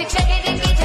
Shake, shake it, shake.